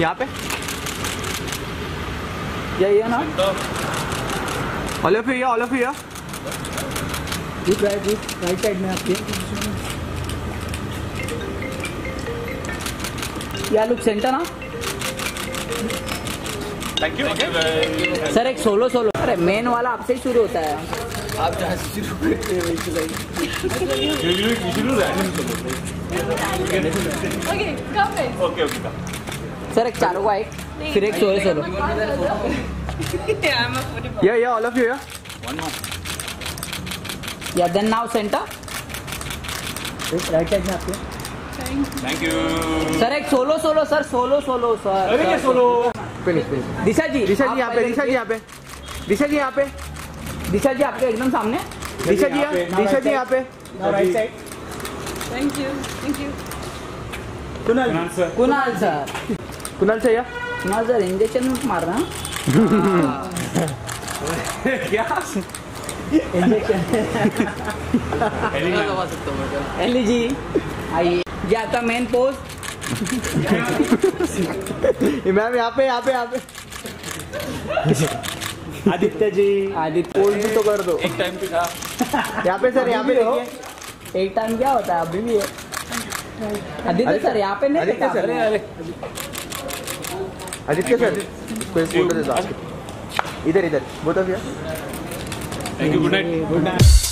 यहाँ पे? यही है ना? All of you all of you jeep right jeep right side में आपके। या लुक सेंटर ना? थैंक यू सर एक सोलो सोलो अरे मेन वाला आपसे ही शुरू होता है। आप जहाँ से शुरू करते हैं वहीं चलाइए. ओके ओके सर एक चारों का एक फिर एक सोलो सोलो. या या ऑल ऑफ़ यू या वन मोर या then now centre right side में आपके थैंक यू सर एक solo solo sir solo solo sir अरे ये सोलो दिशा जी दिशा जी यहाँ पे दिशा जी यहाँ पे। दिशा जी यहाँ पे। दिशा जी आपके एकदम सामने। दिशा जी दिशा जी यहाँ पे. Thank you. Kunal sir. Kunal sir. Kunal sir या। कुणाल सर इंजेक्शन मारना क्या? एली जी आइए। ये आपका मेन पोस्ट मैम यहाँ पे यहाँ पे यहाँ पे। आदित्य जी। आदित्य कोल्ड भी तो कर दो। एक टाइम पे था। यहाँ पे सर यहाँ पे देखिए। एक टाइम क्या होता है अभी भी है। आदित्य सर यहाँ पे नहीं आदित्य देखा? सर, अरे आदित्य सर कोई फ़ोटो दे दो इधर इधर बोलो भैया thank you good night good night